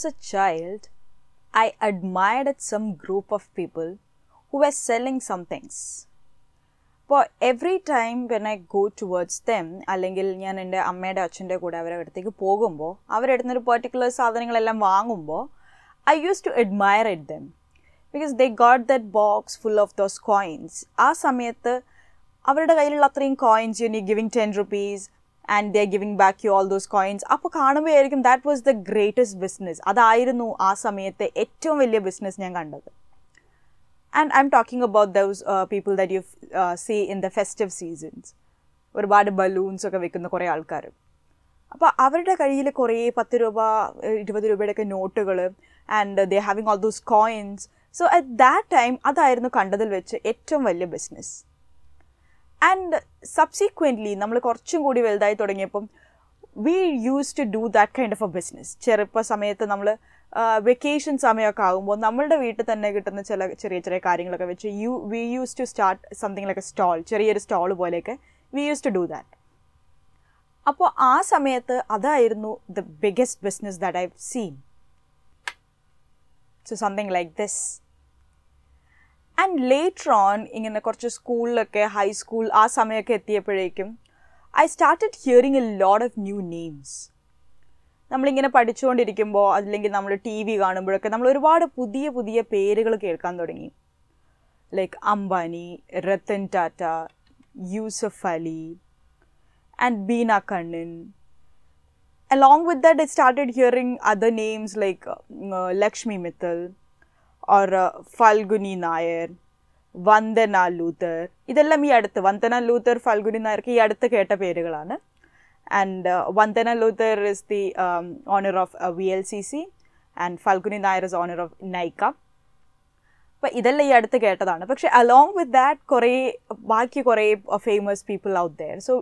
was a child, I admired at some group of people who were selling some things. അപ്പോൾ every time when I go towards them അല്ലെങ്കിൽ ഞാൻ എന്റെ അമ്മയുടെ അച്ഛന്റെ കൂടെ അവരുടെ അടുത്തേക്ക് പോകുമ്പോൾ അവരെടുത്തൊരു പെർട്ടിക്കുലർ സാധനങ്ങളെല്ലാം വാങ്ങുമ്പോൾ I use to admire it them because they got that box full of those coins ആ സമയത്ത് അവരുടെ കയ്യിലുള്ള അത്രയും കോയിൻസ് യു നീ giving ten rupees and they giving back you all those coins അപ്പോൾ കാണുമ്പോഴായിരിക്കും that was the greatest business അതായിരുന്നു ആ സമയത്തെ ഏറ്റവും വലിയ ബിസിനസ് ഞാൻ കണ്ടത്. And I'm talking about those people that you see in the festive seasons ഒരുപാട് ബലൂൺസ് ഒക്കെ വെക്കുന്ന കുറേ ആൾക്കാർ അപ്പോൾ അവരുടെ കയ്യിൽ കുറേ പത്ത് രൂപ ഇരുപത് രൂപയുടെയൊക്കെ നോട്ടുകൾ and they having all those coins so at that time അതായിരുന്നു കണ്ടതിൽ വെച്ച് ഏറ്റവും വലിയ ബിസിനസ് ആൻഡ് സബ്സിക്വന്റ്ലി നമ്മൾ കുറച്ചും കൂടി വലുതായി തുടങ്ങിയപ്പം we use to do that kind of a business ചെറുപ്പ സമയത്ത് നമ്മൾ വെക്കേഷൻ സമയമൊക്കെ ആകുമ്പോൾ നമ്മളുടെ വീട്ടിൽ തന്നെ കിട്ടുന്ന ചില ചെറിയ ചെറിയ കാര്യങ്ങളൊക്കെ വെച്ച് you we use to start something like a stall ചെറിയൊരു സ്റ്റോൾ പോലെയൊക്കെ we use to do that അപ്പോൾ ആ സമയത്ത് അതായിരുന്നു the biggest business that I seen so something like this and later on ഇങ്ങനെ കുറച്ച് സ്കൂളിലൊക്കെ ഹൈസ്കൂൾ ആ സമയമൊക്കെ എത്തിയപ്പോഴേക്കും I started hearing A load of new names നമ്മളിങ്ങനെ പഠിച്ചുകൊണ്ടിരിക്കുമ്പോൾ അല്ലെങ്കിൽ നമ്മൾ ടി വി കാണുമ്പോഴൊക്കെ നമ്മൾ ഒരുപാട് പുതിയ പുതിയ പേരുകൾ കേൾക്കാൻ തുടങ്ങി like Ambani Ratan Tata Yusuf Ali and Beena Kannan along with that i started hearing other names like uh, lakshmi mittal or Falguni Nayar Vandana Luthra ഇതെല്ലാം ഈ അടുത്ത് വന്ദന ലൂതർ ഫാൽഗുനി നായർക്ക് ഈ അടുത്ത് കേട്ട പേരുകളാണ്. And Vandana Luthra is the owner of V L C C and Falguni Nayar is owner of Nykaa അപ്പം ഇതെല്ലാം ഈ അടുത്ത് കേട്ടതാണ്. പക്ഷെ അലോങ് വിത്ത് ദാറ്റ് കുറേ ബാക്കി കുറേ famous people out there so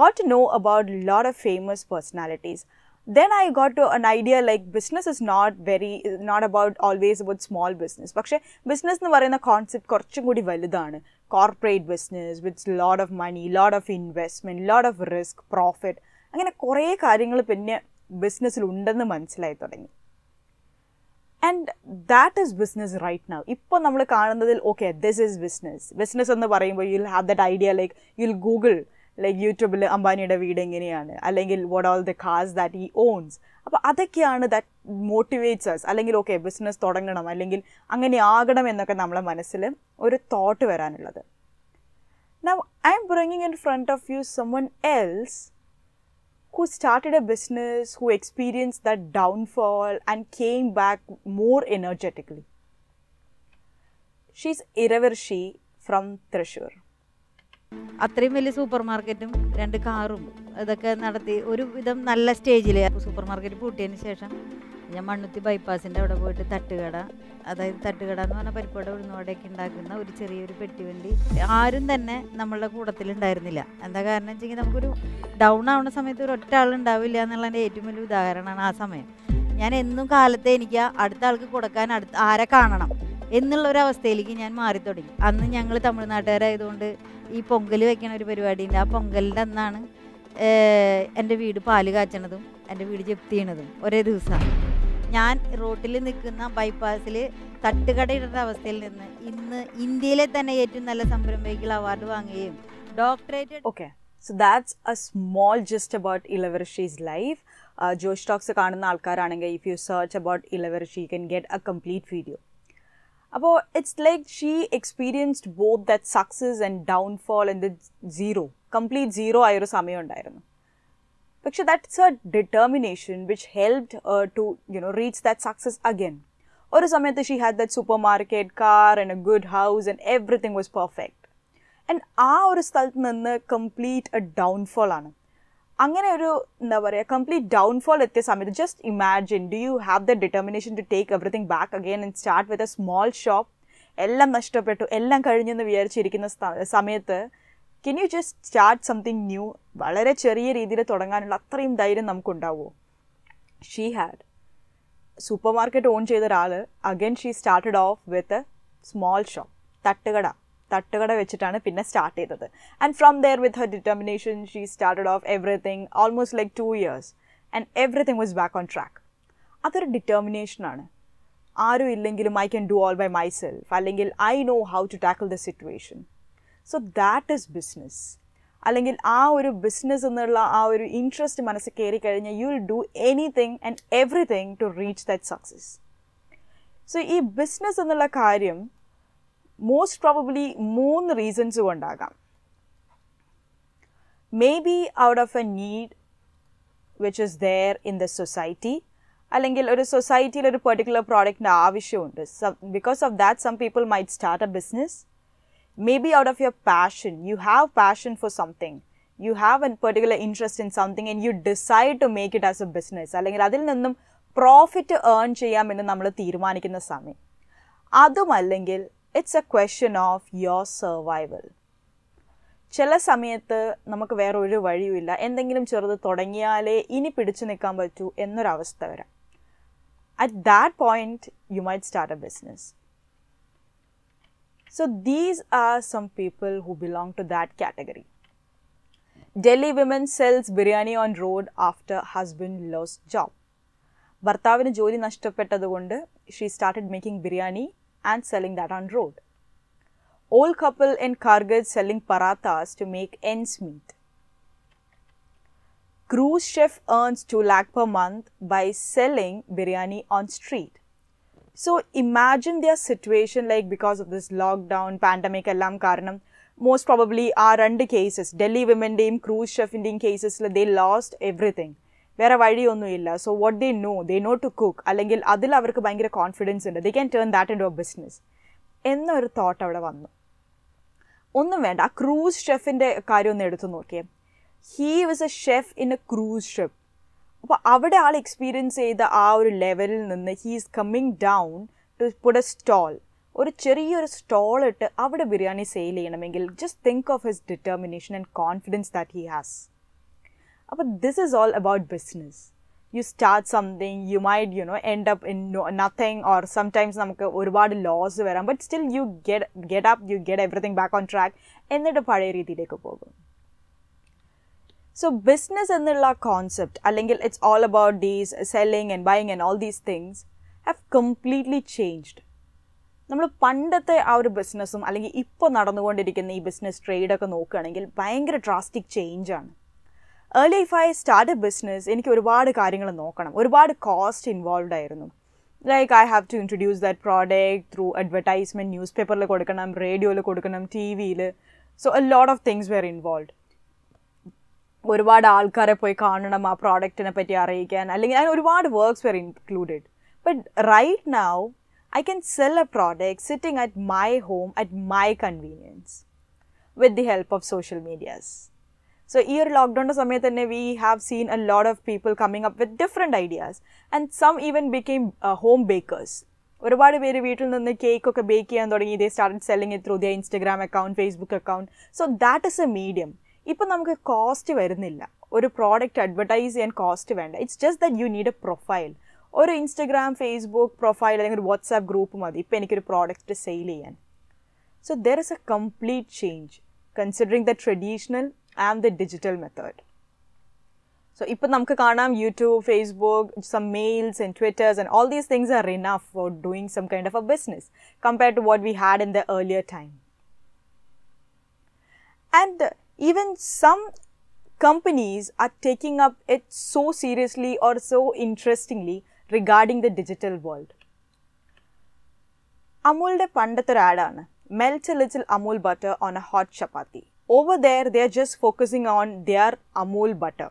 got know about a lot of famous personalities. then i got to an idea like business is not very not about always about small business പക്ഷേ business എന്ന് പറയുന്ന concept കുറച്ചും കൂടി വലുതാണ് corporate business with load of money load of investment load of risk profit അങ്ങനെ കുറേ കാര്യങ്ങൾ പിന്നെ ബിസിനസ്സിൽ ഉണ്ടെന്ന് മനസ്സിലായി തുടങ്ങി and that is business right now ഇപ്പോൾ നമ്മൾ കാണുന്നതിൽ okay this is business business എന്ന് പറയുമ്പോൾ you'll have that idea like you'll Google like യൂട്യൂബിൽ അംബാനിയുടെ വീട് എങ്ങനെയാണ് അല്ലെങ്കിൽ what all the cars that ഈ ഓൺസ് അപ്പോൾ അതൊക്കെയാണ് ദാറ്റ് മോട്ടിവേറ്റ്സ് അസ് അല്ലെങ്കിൽ ഓക്കെ ബിസിനസ് തുടങ്ങണം അല്ലെങ്കിൽ അങ്ങനെ ആകണം എന്നൊക്കെ നമ്മളെ മനസ്സിൽ ഒരു തോട്ട് വരാനുള്ളത് now I M bringing in front of U someone else who started a business, who experienced that downfall and came back more energetically. She's Iravarshi from Thrissur. അത്രയും വലിയ സൂപ്പർ മാർക്കറ്റും രണ്ട് കാറും ഇതൊക്കെ നടത്തി ഒരു വിധം നല്ല സ്റ്റേജിൽ സൂപ്പർ മാർക്കറ്റ് പൂട്ടിയതിന് ശേഷം ഞാൻ മണ്ണുത്തി ബൈപ്പാസിന്റെ അവിടെ പോയിട്ട് തട്ടുകട അതായത് തട്ടുകട എന്ന് പറഞ്ഞാൽ പരിപ്പട ഉഴുന്നോടെയൊക്കെ ഉണ്ടാക്കുന്ന ഒരു ചെറിയൊരു പെട്ടിവണ്ടി. ആരും തന്നെ നമ്മളുടെ കൂടത്തിലുണ്ടായിരുന്നില്ല എന്താ കാരണം വെച്ചെങ്കിൽ നമുക്കൊരു ഡൗൺ ആവുന്ന സമയത്ത് ഒരു ഒറ്റ ആളുണ്ടാവില്ല എന്നുള്ളതിന്റെ ഏറ്റവും വലിയ ഉദാഹരണമാണ് ആ സമയം. ഞാൻ എന്നും കാലത്തെ എനിക്ക് അടുത്ത ആൾക്ക് കൊടുക്കാൻ അടുത്ത് ആരെ കാണണം? എന്നുള്ള ഒരു അവസ്ഥയിലേക്ക് ഞാൻ മാറി തുടങ്ങി. അന്ന് ഞങ്ങൾ തമിഴ്നാട്ടുകാരായതുകൊണ്ട് ഈ പൊങ്കൽ വെക്കണ ഒരു പരിപാടിയുണ്ട് ആ പൊങ്കലിന്റെ അന്നാണ് എന്റെ വീട് പാൽ കാച്ചണതും എന്റെ വീട് ജപ്തി ചെയ്യണതും ഒരേ ദിവസമാണ് ഞാൻ റോട്ടിൽ നിൽക്കുന്ന ബൈപ്പാസിൽ തട്ടുകടയിടേണ്ട അവസ്ഥയിൽ നിന്ന് ഇന്ന് ഇന്ത്യയിലെ തന്നെ ഏറ്റവും നല്ല സംരംഭകൾ അവാർഡ് വാങ്ങുകയും doctorate okay so that's a small just about Ilavarashi's life Josh Talks കാണുന്ന ആൾക്കാരാണെങ്കിൽ if you search about Ilavarashi, you can get a complete video. അപ്പോൾ it's like she experienced both that success and downfall and the zero complete zero ആയൊരു സമയം ഉണ്ടായിരുന്നു പക്ഷെ that's a determination which helped to you know reach that success again ഒരു സമയത്ത് she had that super market car and a good house and everything was perfect and ആ ഒരു സ്ഥലത്ത് നിന്ന് കംപ്ലീറ്റ് എ ഡൗൺഫോൾ ആണ് അങ്ങനെ ഒരു എന്താ പറയുക കംപ്ലീറ്റ് ഡൗൺഫോൾ എത്തിയ സമയത്ത് just imagine do you have the determination to take everything back again and start with a small shop എല്ലാം നഷ്ടപ്പെട്ടു എല്ലാം കഴിഞ്ഞെന്ന് വിചാരിച്ചിരിക്കുന്ന സമയത്ത് can you just start something new വളരെ ചെറിയ രീതിയിൽ തുടങ്ങാനുള്ള അത്രയും ധൈര്യം നമുക്കുണ്ടാവുമോ she had super market own ചെയ്ത ഒരാൾ again she started off with small shop തട്ടുകട. തട്ടുകട വെച്ചിട്ടാണ് പിന്നെ സ്റ്റാർട്ട് ചെയ്തത് and from there with her determination she started off everything almost like two years and everything was back on track അതൊരു ഡിറ്റർമിനേഷനാണ് ആരും ഇല്ലെങ്കിലും I can do all by myself അല്ലെങ്കിൽ I know how to tackle the situation so that is business അല്ലെങ്കിൽ ആ ഒരു business എന്നുള്ള ആ ഒരു ഇൻട്രസ്റ്റ് മനസ്സിൽ കയറി കഴിഞ്ഞാൽ you will do anything and everything to reach that success so ഈ ബിസിനസ് എന്നുള്ള കാര്യം മോസ്റ്റ് പ്രോബബ്ലി മൂന്ന് reasons കൊണ്ടാകാം maybe out of a need which is there in the society അല്ലെങ്കിൽ ഒരു സൊസൈറ്റിയിൽ ഒരു പെർട്ടിക്കുലർ പ്രോഡക്റ്റിൻ്റെ ആവശ്യമുണ്ട് because of that some people might start a business maybe out of your passion you have passion for something you have an particular interest in something and you decide to make it as a business അല്ലെങ്കിൽ അതിൽ നിന്നും profit earn ചെയ്യാമെന്ന് നമ്മൾ തീരുമാനിക്കുന്ന സമയം അതുമല്ലെങ്കിൽ it's a question of your survival ചില സമയത്ത് നമുക്ക് വേറെ ഒരു വഴിയുമില്ല എന്തെങ്കിലും ചെറുത് തുടങ്ങിയാലേ ഇനി പിടിച്ചു നിൽക്കാൻ പറ്റൂ എന്നൊരവസ്ഥ വരാം at that point U might start a business So these are some people who belong to that category. Delhi women sells biryani on road after husband lost job. ഭർത്താവിന് ജോലി നഷ്ടപ്പെട്ടതുകൊണ്ട് she started making biryani and selling that on road. Old couple in Kargil selling parathas to make ends meet. Cruise chef earns 2 lakh per month by selling biryani on street. So imagine their situation like because of this lockdown, pandemic, ellam karanam. Most probably are under cases, Delhi women dame cruise chef Indian cases, they lost everything. വേറെ വഴിയൊന്നുമില്ല. So what they know they know to cook അല്ലെങ്കിൽ അതിൽ അവർക്ക് ഭയങ്കര confidence ഉണ്ട്. They can turn that into business എന്നൊരു thought അവിടെ വന്നു. ഒന്നും വേണ്ട. ആ ക്രൂസ് ഷെഫിന്റെ കാര്യം ഒന്ന് എടുത്തു നോക്കിയേ. He was a chef in a cruise ship അപ്പോൾ അവിടെ ആൾ എക്സ്പീരിയൻസ് ചെയ്ത ആ ഒരു ലെവലിൽ നിന്ന് he's coming down to put a stall ഒരു ചെറിയൊരു സ്റ്റോൾ ഇട്ട് അവിടെ ബിരിയാണി സെയിൽ ചെയ്യണമെങ്കിൽ just think of his determination and confidence that he has അപ്പോൾ this is all about business you start something you might you know end up in nothing or sometimes നമുക്ക് ഒരുപാട് loss വരാം. But still you get get up you get everything back on track എന്നിട്ട് പഴയ രീതിയിലേക്ക് പോകും. So business എന്നുള്ള concept അല്ലെങ്കിൽ it's all about these selling and buying and all these things have completely changed നമ്മൾ പണ്ടത്തെ ആ ഒരു ബിസിനസ്സും അല്ലെങ്കിൽ ഇപ്പോൾ നടന്നുകൊണ്ടിരിക്കുന്ന ഈ ബിസിനസ് ട്രേഡൊക്കെ നോക്കുകയാണെങ്കിൽ ഭയങ്കര drastic ചേഞ്ചാണ് early if I start a business എനിക്ക് ഒരുപാട് കാര്യങ്ങൾ നോക്കണം ഒരുപാട് കോസ്റ്റ് ഇൻവോൾവ് ആയിരുന്നു like I have to introduce that product through advertisement news പേപ്പറിൽ കൊടുക്കണം റേഡിയോയിൽ കൊടുക്കണം ടി വിയിൽ so a lot of things were involve ഒരുപാട് ആൾക്കാരെ പോയി കാണണം ആ പ്രോഡക്റ്റിനെ പറ്റി അറിയിക്കാൻ അല്ലെങ്കിൽ അതിന് ഒരുപാട് works were included but right now I can sell A product sitting at my home at my convenience with the help of social medias so ഈ ഒരു ലോക്ക്ഡൗണിൻ്റെ സമയത്ത് തന്നെ we have seen a lot of people coming up with different ideas and some even became home baker's ഒരുപാട് പേര് വീട്ടിൽ നിന്ന് കേക്കൊക്കെ bake ചെയ്യാൻ തുടങ്ങി they start selling it through their Instagram account Facebook account so that is a medium ഇപ്പം നമുക്ക് cost വരുന്നില്ല ഒരു പ്രോഡക്റ്റ് അഡ്വർടൈസ് ചെയ്യാൻ കോസ്റ്റ് വേണ്ട it's just that you need a profile ഒരു ഇൻസ്റ്റഗ്രാം ഫേസ്ബുക്ക് പ്രൊഫൈൽ അല്ലെങ്കിൽ ഒരു വാട്സാപ്പ് ഗ്രൂപ്പ് മതി ഇപ്പം എനിക്കൊരു പ്രോഡക്റ്റ് സെയിൽ ചെയ്യാൻ so there is a complete change considering the traditional and the digital method so ഇപ്പം നമുക്ക് കാണാം YouTube Facebook some males and ട്വിറ്റേഴ്സ് and all these things are enough for doing some kind of a business compared to what we had in the earlier time and even some companies are taking up it so seriously or so interestingly regarding the digital world. അമൂലിൻ്റെ പണ്ടത്തെ ഒരു ആഡാണ് melt A little Amul butter on A hot chapati over there they are just focusing on their amul butter.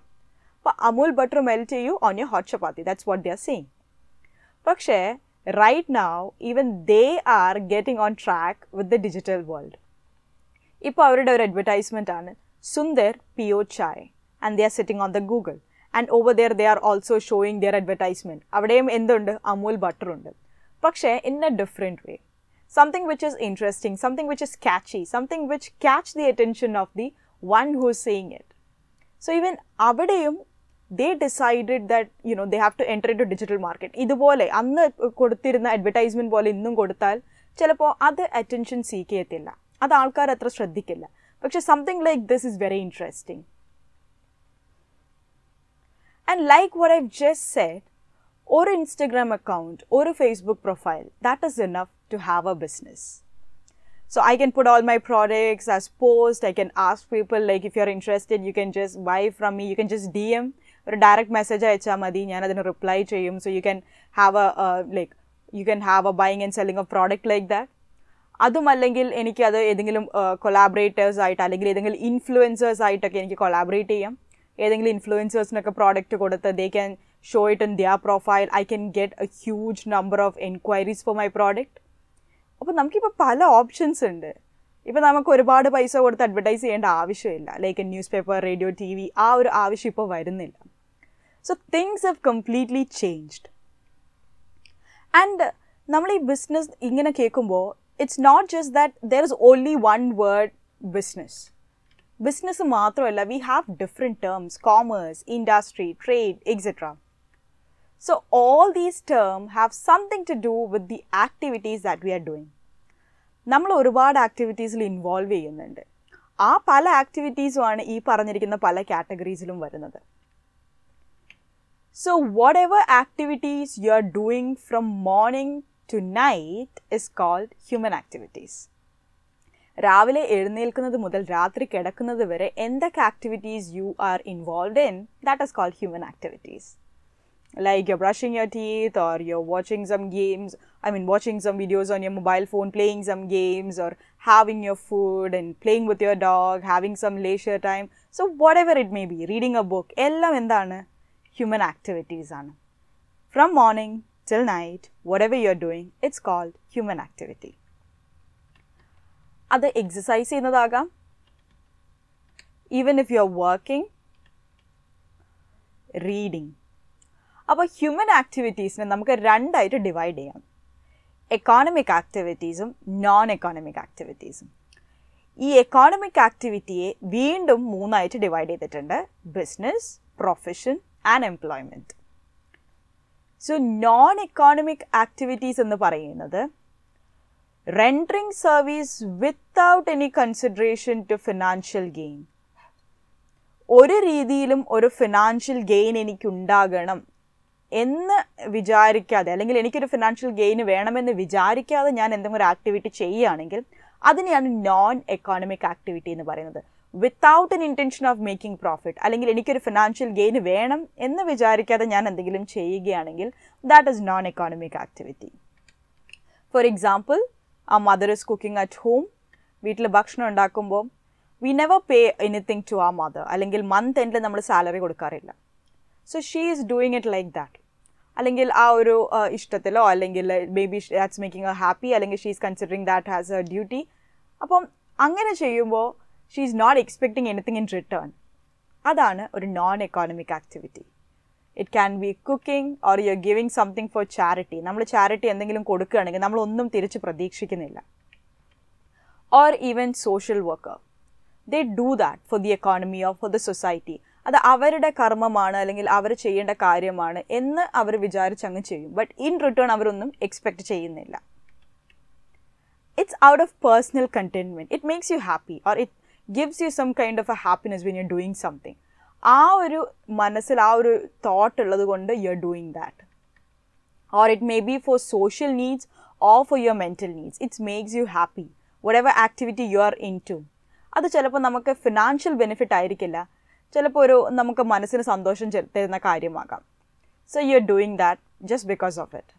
But amul butter melt you on your hot chapati. That's what they are saying. Pakshe, right now, even they are getting on track with the digital world. Now, our advertisement on Sundar Pichai and they are sitting on the Google. And over there, they are also showing their advertisement. Avadayam endund amul butter undu. Pakshe, in a different way something which is interesting something which is catchy something which catch the attention of the one who seeing it so even അവിടെയും ദേ decided that you know they have to enter in to digital market ഇതുപോലെ അന്ന് കൊടുത്തിരുന്ന advertisement പോലെ ഇന്നും കൊടുത്താൽ ചിലപ്പോൾ അത് attention seek ചെയ്യത്തില്ല അത് ആൾക്കാർ അത്ര ശ്രദ്ധിക്കില്ല പക്ഷെ something like this is very interesting and like what I just Z ഒരു ഇൻസ്റ്റഗ്രാം അക്കൗണ്ട് ഒരു Facebook profile that is enough to have A business So I can put all my products as post. I can ask people like if you're interested, you can just buy from me. You can just DM ഒരു direct message അയച്ചാൽ മതി ഞാൻ അതിന് reply ചെയ്യും so you can have A like you can have A buying and selling A product like that അതുമല്ലെങ്കിൽ എനിക്ക് അത് ഏതെങ്കിലും കൊളാബറേറ്റേഴ്സ് ആയിട്ട് അല്ലെങ്കിൽ ഏതെങ്കിലും ഇൻഫ്ലുവൻസേഴ്സ് ആയിട്ടൊക്കെ എനിക്ക് കൊളാബറേറ്റ് ചെയ്യാം ഏതെങ്കിലും ഇൻഫ്ലുവൻസേഴ്സിനൊക്കെ പ്രോഡക്റ്റ് കൊടുത്ത് they can show it in their profile I can get A huge number of enquiries for my product അപ്പോൾ നമുക്കിപ്പോൾ പല ഓപ്ഷൻസ് ഉണ്ട് ഇപ്പോൾ നമുക്ക് ഒരുപാട് പൈസ കൊടുത്ത് അഡ്വർടൈസ് ചെയ്യേണ്ട ആവശ്യമില്ല like news paper radio T V ആ ഒരു ആവശ്യം ഇപ്പോൾ വരുന്നില്ല so things have completely changed and നമ്മൾ ഈ ബിസിനസ് ഇങ്ങനെ കേൾക്കുമ്പോൾ it's not just that there is only one word business business മാത്രമല്ല we have different terms commerce industry trade etcetera So all these terms have something to do with the activities that we are doing. നമ്മൾ ഒരുപാട് ആക്ടിവിറ്റീസിൽ involve ചെയ്യുന്നുണ്ട് ആ പല ആക്ടിവിറ്റീസുമാണ് ഈ പറഞ്ഞിരിക്കുന്ന പല കാറ്റഗറീസിലും വരുന്നത് so whatever activities you are doing from morning to night is called human activities രാവിലെ എഴുന്നേൽക്കുന്നത് മുതൽ രാത്രി കിടക്കുന്നത് വരെ എന്തൊക്കെ activities you are involve in that is called human activities like you're brushing your teeth or you're watching some games i mean watching some videos on your mobile phone playing some games or having your food and playing with your dog having some leisure time so whatever it may be reading a book എല്ലാം എന്താണ് human activities ആണ് from morning till night what ever you are doing it's called human activity അത് exercise ചെയ്യുന്നതാകാം even if you are working reading അപ്പോൾ human ആക്ടിവിറ്റീസിനെ നമുക്ക് രണ്ടായിട്ട് divide ചെയ്യാം. Economic ആക്ടിവിറ്റീസും നോൺ എക്കോണമിക് ആക്ടിവിറ്റീസും ഈ എക്കോണമിക് ആക്ടിവിറ്റിയെ വീണ്ടും മൂന്നായിട്ട് ഡിവൈഡ് ചെയ്തിട്ടുണ്ട്. Business profession and employment so non economic activities എന്ന് പറയുന്നത് rendering service without any consideration to financial gain ഒരു രീതിയിലും ഒരു ഫിനാൻഷ്യൽ ഗെയിൻ എനിക്കുണ്ടാകണം എന്ന് വിചാരിക്കാതെ അല്ലെങ്കിൽ എനിക്കൊരു ഫിനാൻഷ്യൽ ഗെയിൻ വേണമെന്ന് വിചാരിക്കാതെ ഞാൻ എന്തെങ്കിലും ഒരു ആക്ടിവിറ്റി ചെയ്യുകയാണെങ്കിൽ അതിനെയാണ് നോൺ എക്കോണമിക് ആക്ടിവിറ്റി എന്ന് പറയുന്നത്. Without an intention of making profit അല്ലെങ്കിൽ എനിക്കൊരു ഫിനാൻഷ്യൽ ഗെയിൻ വേണം എന്ന് വിചാരിക്കാതെ ഞാൻ എന്തെങ്കിലും ചെയ്യുകയാണെങ്കിൽ that is non economic activity for example ആ mother is cooking at home വീട്ടിൽ ഭക്ഷണം ഉണ്ടാക്കുമ്പോൾ we never pay anything to ആ മദർ അല്ലെങ്കിൽ മന്ത് എൻഡിൽ നമ്മൾ സാലറി കൊടുക്കാറില്ല. So she is doing it like that അല്ലെങ്കിൽ ആ ഒരു ഇഷ്ടത്തിലോ അല്ലെങ്കിൽ may be that's making a happy അല്ലെങ്കിൽ she is considering that has a duty അപ്പം അങ്ങനെ ചെയ്യുമ്പോൾ she is not expecting anything in return അതാണ് ഒരു non economic activity it can be cooking or you giving something for charity നമ്മൾ charity എന്തെങ്കിലും കൊടുക്കുകയാണെങ്കിൽ നമ്മളൊന്നും തിരിച്ച് പ്രതീക്ഷിക്കുന്നില്ല or even social worker they do that for the economy or for the society അത് അവരുടെ കർമ്മമാണ് അല്ലെങ്കിൽ അവർ ചെയ്യേണ്ട കാര്യമാണ് എന്ന് അവർ വിചാരിച്ചങ്ങ് ചെയ്യും. ബട്ട് ഇൻ റിട്ടേൺ അവരൊന്നും എക്സ്പെക്ട് ചെയ്യുന്നില്ല. It's out of personal contentment it makes you happy or it gives you some kind of a happiness when you doing something ആ ഒരു മനസ്സിൽ ആ ഒരു തോട്ട് ഉള്ളത് കൊണ്ട് you are doing that or it may be for social needs or for your mental needs it's makes you happy what ever activity you are into അത് ചിലപ്പോൾ നമുക്ക് ഫിനാൻഷ്യൽ ബെനിഫിറ്റ് ആയിരിക്കില്ല. ചിലപ്പോൾ ഒരു നമുക്ക് മനസ്സിന് സന്തോഷം തരുന്ന കാര്യമാകാം. So you are doing that just because of it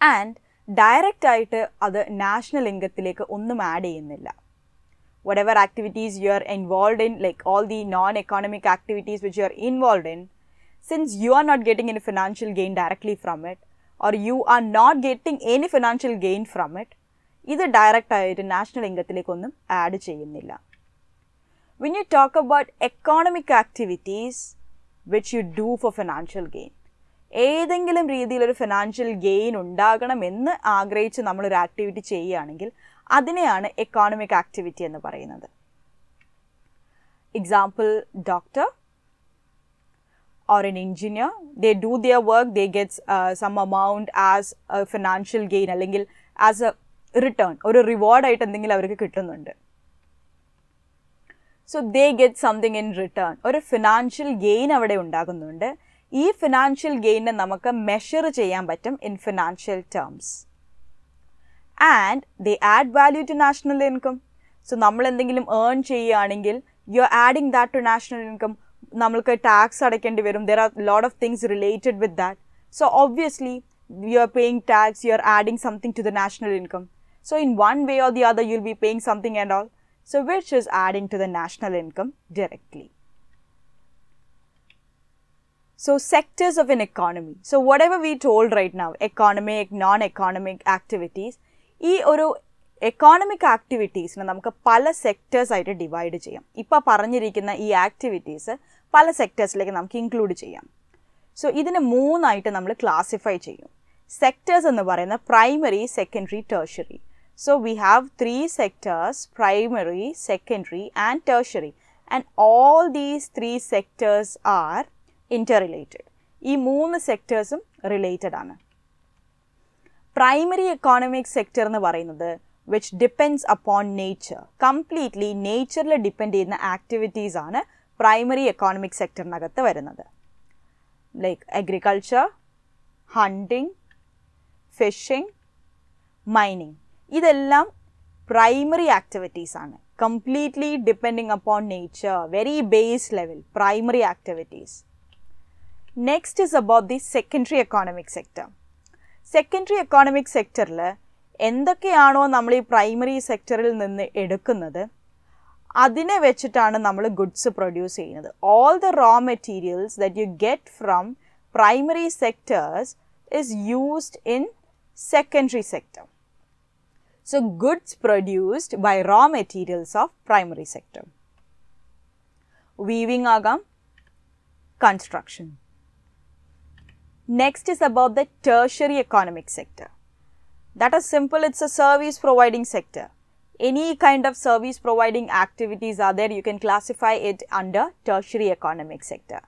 and direct ആയിട്ട് അത് നാഷണൽ ഇൻകത്തിലേക്ക് ഒന്നും ആഡ് ചെയ്യുന്നില്ല. What ever activities you are involve in like all the non economic activities which you are involve in since you are not getting any financial gain directly from it or you are not getting any financial gain from it ഇത് direct ആയിട്ട് national ഇൻകത്തിലേക്കൊന്നും add ചെയ്യുന്നില്ല. When you talk about economic activities which you do for financial gain ഏതെങ്കിലും രീതിയിൽ ഒരു financial gain ഉണ്ടാകണം എന്ന് ആഗ്രഹിച്ച് നമ്മളൊരു ആക്ടിവിറ്റി ചെയ്യുകയാണെങ്കിൽ അതിനെയാണ് എക്കോണമിക് ആക്ടിവിറ്റി എന്ന് പറയുന്നത്. Example doctor or an engineer they do their work they get uh, some as a financial gain അല്ലെങ്കിൽ ആസ് എ റിട്ടേൺ ഒരു റിവാർഡായിട്ട് എന്തെങ്കിലും അവർക്ക് കിട്ടുന്നുണ്ട്. So they get something in return ഒരു ഫിനാൻഷ്യൽ ഗെയിൻ അവിടെ ഉണ്ടാകുന്നുണ്ട് ഈ ഫിനാൻഷ്യൽ ഗെയിനെ നമുക്ക് മെഷർ ചെയ്യാൻ പറ്റും in financial terms and they add value to national income so നമ്മൾ എന്തെങ്കിലും ഏൺ ചെയ്യുകയാണെങ്കിൽ you are adding that to national income നമ്മൾക്ക് ടാക്സ് അടയ്ക്കേണ്ടി വരും there are lot of things related with that so obviously you are paying tax you are adding something to the national income so in one way or the other you will be paying something and all so which is adding to the national income directly. So, sectors of an economy. So, whatever we told right now, economic, non-economic activities, ഈ ഒരു economic ആക്ടിവിറ്റീസിനെ നമുക്ക് പല sectors ആയിട്ട് divide ചെയ്യാം ഇപ്പോൾ പറഞ്ഞിരിക്കുന്ന ഈ activities പല സെക്ടേഴ്സിലേക്ക് നമുക്ക് ഇൻക്ലൂഡ് ചെയ്യാം സോ ഇതിനെ മൂന്നായിട്ട് നമ്മൾ ക്ലാസിഫൈ ചെയ്യും സെക്ടേഴ്സ് എന്ന് പറയുന്ന primary secondary tertiary so we have three sectors primary secondary and tertiary and all these three sectors R inter related ഈ മൂന്ന് സെക്ടേഴ്സും റിലേറ്റഡ് ആണ് പ്രൈമറി എക്കോണമിക് സെക്ടർ എന്ന് പറയുന്നത് which depends upon nature completely നേച്ചറിൽ depend ചെയ്യുന്ന activities ആണ് primary economic സെക്ടറിനകത്ത് വരുന്നത് like agriculture hunting phishing mining ഇതെല്ലാം primary activities ആണ്. Completely depending upon nature very base level primary activities next is about the secondary economic sector secondary economic സെക്ടറിൽ എന്തൊക്കെയാണോ നമ്മൾ ഈ primary സെക്ടറിൽ നിന്ന് എടുക്കുന്നത് അതിനെ വെച്ചിട്ടാണ് നമ്മൾ ഗുഡ്സ് പ്രൊഡ്യൂസ് ചെയ്യുന്നത്. All the raw materials that you get from primary sectors is used in secondary sector So, goods produced by raw materials of primary sector. Weaving agam, construction. Next is about the tertiary economic sector. That is simple, it's a service providing sector. Any kind of service providing activities are there, you can classify it under tertiary economic sector.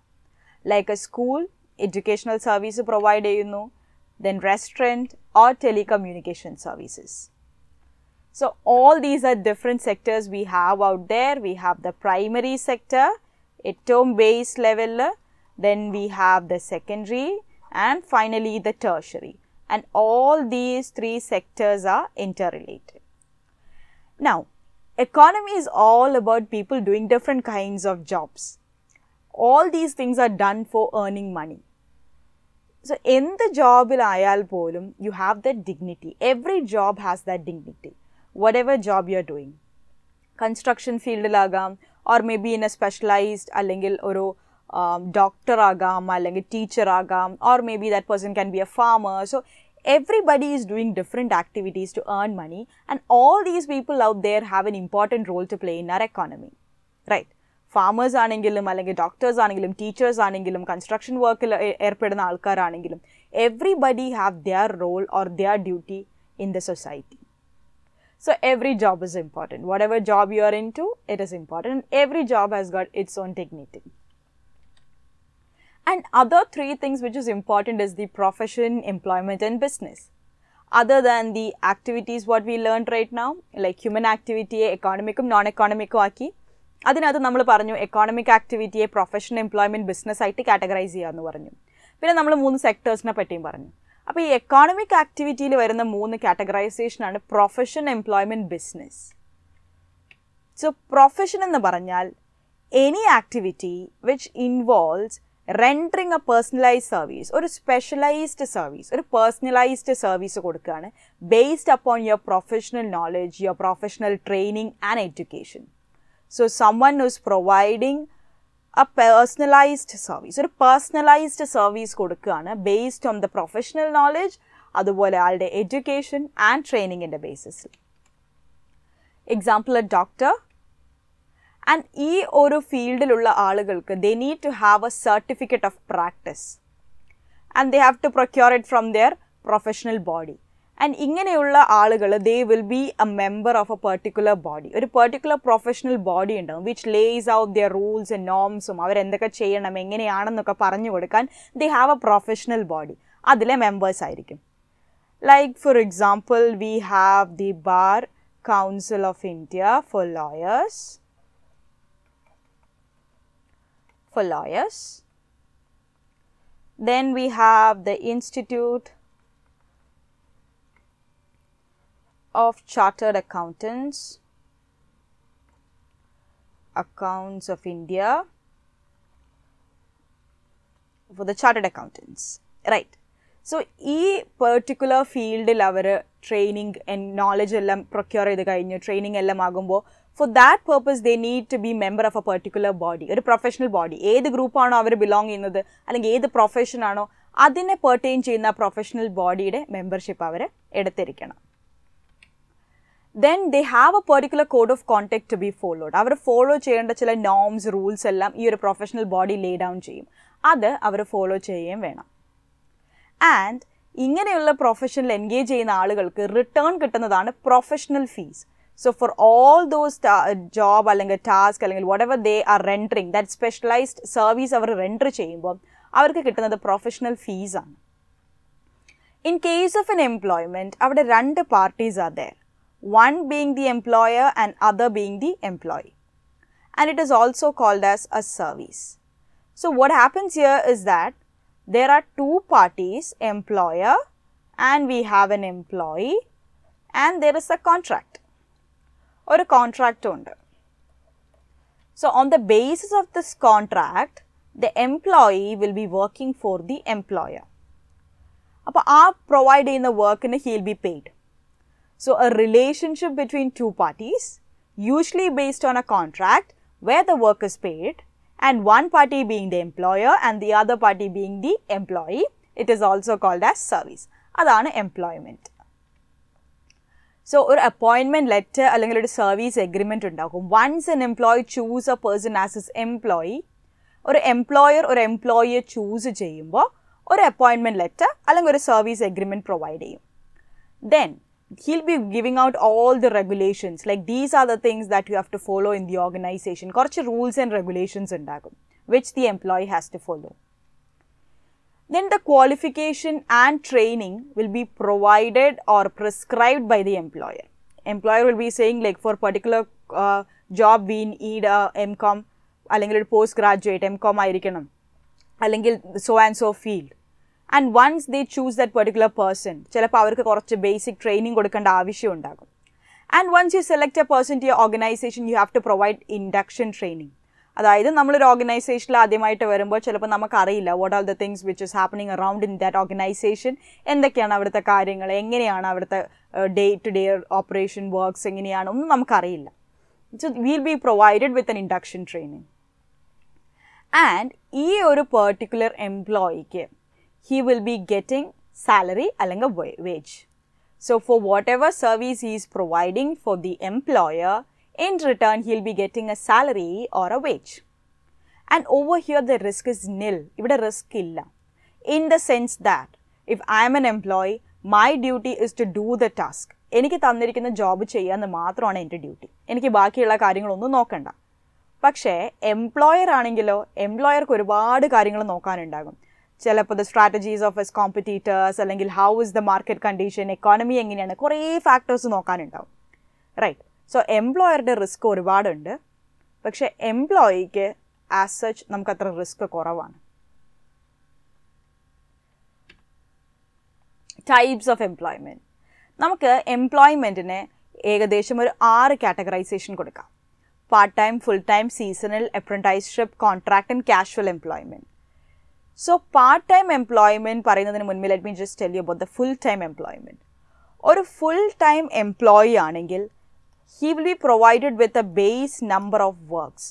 Like a school, educational service provide, you know, then restaurant or telecommunication services. So, all these are different sectors we have out there. We have the primary sector, atom base level, then we have the secondary and finally the tertiary. And all these three sectors are interrelated. Now, economy is all about people doing different kinds of jobs. All these things are done for earning money. So, in the job you have that dignity. Every job has that dignity whatever job you're doing. Construction ഫീൽഡിലാകാം or may be in A specialised അല്ലെങ്കിൽ ഒരു doctor ആകാം അല്ലെങ്കിൽ teacher ആകാം or may be that person can be A farmer so everybody is doing different activities to earn money and all these people out there have an important role to play in our economy right farmers ആണെങ്കിലും അല്ലെങ്കിൽ doctors ആണെങ്കിലും teachers ആണെങ്കിലും construction വർക്കിൽ ഏർപ്പെടുന്ന ആൾക്കാരാണെങ്കിലും everybody have their role or their duty in the society So every job is important. Whatever job you are into, it is important. Every job has got its own dignity. And other three things which is important is the profession, employment and business. Other than the activities what we learned right now, like human activity, എക്കോണമിക്കും non എക്കോണമിക്കും ആക്കി അതിനകത്ത് നമ്മൾ പറഞ്ഞു economic ആക്ടിവിറ്റിയെ profession employment business ആയിട്ട് categorise ചെയ്യാമെന്ന് പറഞ്ഞു പിന്നെ നമ്മൾ മൂന്ന് സെക്ടേഴ്സിനെ പറ്റിയും പറഞ്ഞു അപ്പോൾ ഈ എക്കോണമിക് ആക്ടിവിറ്റിയിൽ വരുന്ന മൂന്ന് കാറ്റഗറൈസേഷൻ ആണ് profession employment business so profession എന്ന് പറഞ്ഞാൽ any activity which involves rendering a personalised service ഒരു സ്പെഷ്യലൈസ്ഡ് സർവീസ് ഒരു പേഴ്സണലൈസ്ഡ് സർവീസ് കൊടുക്കുകയാണ് based upon your professional knowledge your professional training and education so someone who's providing a personalised service ഒരു personalised service കൊടുക്കുകയാണ് based on the professional knowledge അതുപോലെ ആളുടെ education and ട്രെയിനിങ്ങിന്റെ ബേസിസിൽ example a doctor and ഈ ഒരു ഫീൽഡിലുള്ള ആളുകൾക്ക് they need to have a certificate of practice and they have to procure it from their professional body and ഇങ്ങനെയുള്ള ആളുകൾ ദേ will B A member of A particular body ഒരു particular professional body ഉണ്ടാവും which lace out their rules and നോംസും അവരെന്തൊക്കെ ചെയ്യണം എങ്ങനെയാണെന്നൊക്കെ പറഞ്ഞു കൊടുക്കാൻ ദേ have A professional body അതിലെ members ആയിരിക്കും like for example we have the bar council of India for lawyers for lawyers. Then we have the Institute of Chartered Accountants, Accounts of India for the Chartered Accountants. Right. So ഈ particular ഫീൽഡിൽ അവർ training knowledge എല്ലാം procure ചെയ്ത് കഴിഞ്ഞു training എല്ലാം ആകുമ്പോൾ for that purpose they need to B member of A particular body ഒരു professional body ഏത് ഗ്രൂപ്പാണോ അവർ belong ചെയ്യുന്നത് അല്ലെങ്കിൽ ഏത് പ്രൊഫഷനാണോ അതിനെ പെർട്ടെയിൻ ചെയ്യുന്ന പ്രൊഫഷണൽ ബോഡിയുടെ membership our എടുത്തിരിക്കണം Then they have a particular code of conduct to be followed our follow ചെയ്യേണ്ട ചില നോംസ് റൂൾസ് എല്ലാം ഈ ഒരു പ്രൊഫഷണൽ ബോഡി ലേ ഡൗൺ ചെയ്യും. അത് അവർ ഫോളോ ചെയ്യുകയും വേണം. ആൻഡ് ഇങ്ങനെയുള്ള പ്രൊഫഷനിൽ എൻഗേജ് ചെയ്യുന്ന ആളുകൾക്ക് റിട്ടേൺ കിട്ടുന്നതാണ് professional fees so for all those job അല്ലെങ്കിൽ ടാസ്ക് അല്ലെങ്കിൽ whatever they are rendering that specialised service our render ചെയ്യുമ്പോൾ അവർക്ക് കിട്ടുന്നത് professional ഫീസാണ് in case of an employment അവിടെ രണ്ട് parties are there one being the employer and other being the employee. And it is also called as a service. So, what happens here is that there are two parties, employer and we have an employee and there is a contract or a contract under. So, on the basis of this contract, the employee will be working for the employer. അപ്പോൾ ആ provide ചെയ്യുന്ന വർക്കിന് heal be paid So, a relationship between two parties, usually based on a contract where the work is paid, and one party being the employer and the other party being the employee, it is also called as service. അതാണ് employment so ഒരു appointment letter അല്ലെങ്കിൽ ഒരു service agreement ഉണ്ടാകും once N employee choose A person as is employee ഒരു employer ഒരു എംപ്ലോയിയെ choose ചെയ്യുമ്പോൾ ഒരു appointment letter അല്ലെങ്കിൽ ഒരു സർവീസ് എഗ്രിമെൻറ്റ് പ്രൊവൈഡ് ചെയ്യും then he'll be giving out all the regulations like these are the things that you have to follow in the organization കുറച്ച് rules and regulations ഉണ്ടാകും which the employee has to follow then the qualification and training will be provided or prescribed by the employer employer will be saying like for particular uh, job we need a mcom അല്ലെങ്കിൽ ഒരു post graduate M com ആയിരിക്കണം അല്ലെങ്കിൽ so and so field And once they choose that particular person ചിലപ്പോൾ അവർക്ക് കുറച്ച് basic training കൊടുക്കേണ്ട ആവശ്യം ഉണ്ടാകും. And once you select a person to your organisation you have to provide induction training അതായത് നമ്മളൊരു ഓർഗനൈസേഷനിൽ ആദ്യമായിട്ട് വരുമ്പോൾ ചിലപ്പോൾ നമുക്കറിയില്ല what are the things which is happening around in that organisation എന്തൊക്കെയാണ് അവിടുത്തെ കാര്യങ്ങൾ എങ്ങനെയാണ് അവിടുത്തെ day to day operation works എങ്ങനെയാണ് ഒന്നും നമുക്കറിയില്ല. So will be provided with an induction training and ഈ ഒരു പെർട്ടിക്കുലർ എംപ്ലോയിക്ക് he will be getting salary അല്ലെങ്കിൽ wage. So, for whatever service he is providing for the employer, in return he'll be getting a salary or a wage. And over here the risk is nil. ഇവിടെ risk ഇല്ല. In the sense that if I am an employee, my duty is to do the task. എനിക്ക് തന്നിരിക്കുന്ന job ചെയ്യാന്ന് മാത്രമാണ് എൻ്റെ duty എനിക്ക് ബാക്കിയുള്ള കാര്യങ്ങളൊന്നും നോക്കണ്ട പക്ഷേ എംപ്ലോയർ ആണെങ്കിലോ എംപ്ലോയർക്ക് ഒരുപാട് കാര്യങ്ങൾ നോക്കാനുണ്ടാകും ചിലപ്പോൾ the strategies of S competitors അല്ലെങ്കിൽ how is the market condition economy എങ്ങനെയാണ് കുറേ ഫാക്ടേഴ്സ് നോക്കാനുണ്ടാവും. റൈറ്റ് സോ എംപ്ലോയറുടെ റിസ്ക് ഒരുപാടുണ്ട്. പക്ഷേ എംപ്ലോയിക്ക് ആസ് സച്ച് നമുക്കത്ര റിസ്ക് കുറവാണ്. ടൈപ്സ് ഓഫ് എംപ്ലോയ്മെന്റ് നമുക്ക് എംപ്ലോയ്മെന്റിന് ഏകദേശം ഒരു ആറ് കാറ്റഗറൈസേഷൻ കൊടുക്കാം. Part time full time seasonal apprenticeship contract and casual employment so part time employment പറയുന്നതിന് മുൻപ് let me just tell you about the full time employment ഒരു ഫുൾ ടൈം എംപ്ലോയി ആണെങ്കിൽ he will be provided with a base number of works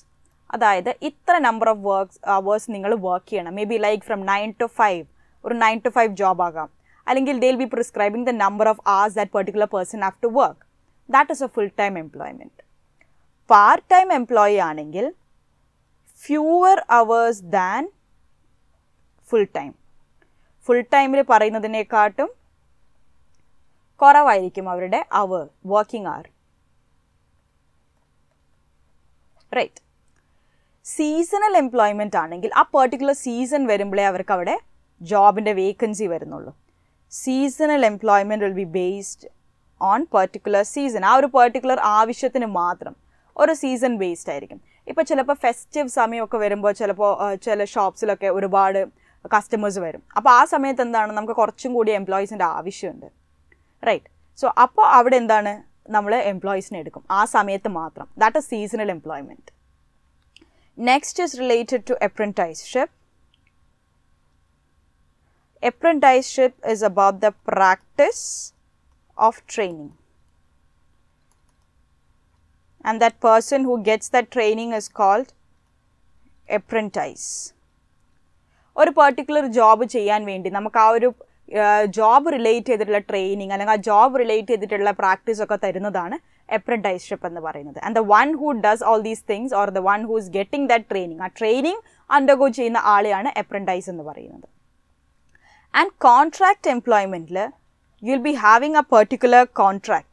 അതായത് ഇത്ര number of works hours നിങ്ങൾ work ചെയ്യണം may be like from nine to five ഒരു nine to five job ആകാം അല്ലെങ്കിൽ ദേ will B prescribing the number of ആർസ് that particular person have to work that is A full time employment part time employee ആണെങ്കിൽ fewer hours than full time full ടൈമിൽ പറയുന്നതിനെക്കാട്ടും കുറവായിരിക്കും അവരുടെ അവർ working hour right seasonal employment ആണെങ്കിൽ ആ particular season വരുമ്പോഴേ അവർക്ക് അവിടെ ജോബിന്റെ വേക്കൻസി വരുന്നുള്ളൂ. Seasonal employment will be based on particular season ആ ഒരു പെർട്ടിക്കുലർ ആവശ്യത്തിന് മാത്രം ഒരു സീസൺ ബേസ്ഡ് ആയിരിക്കും. ഇപ്പോൾ ചിലപ്പോൾ ഫെസ്റ്റീവ് സമയമൊക്കെ വരുമ്പോൾ ചിലപ്പോൾ ചില ഷോപ്സിലൊക്കെ ഒരുപാട് കസ്റ്റമേഴ്സ് വരും അപ്പോൾ ആ സമയത്ത് എന്താണ് നമുക്ക് കുറച്ചും കൂടി എംപ്ലോയീസിൻ്റെ ആവശ്യമുണ്ട് റൈറ്റ് സോ അപ്പോൾ അവിടെ എന്താണ് നമ്മൾ എംപ്ലോയീസിനെ എടുക്കും ആ സമയത്ത് മാത്രം that is seasonal employment next is related to apprenticeship apprenticeship is about the practice of training and that person who gets that training is called apprentice ഒരു പെർട്ടിക്കുലർ ജോബ് ചെയ്യാൻ വേണ്ടി നമുക്ക് ആ ഒരു ജോബ് റിലേറ്റ് ചെയ്തിട്ടുള്ള ട്രെയിനിങ് അല്ലെങ്കിൽ ആ job relate ചെയ്തിട്ടുള്ള പ്രാക്ടീസ് ഒക്കെ തരുന്നതാണ് അപ്രന്റൈസ്ഷിപ്പ് എന്ന് പറയുന്നത്. And the one who does all these things or the one who is getting that training ആ ട്രെയിനിങ് അണ്ടർഗോ ചെയ്യുന്ന ആളെയാണ് അപ്രന്റൈസ് എന്ന് പറയുന്നത്. And contract എംപ്ലോയ്മെന്റിൽ you will be having a particular contract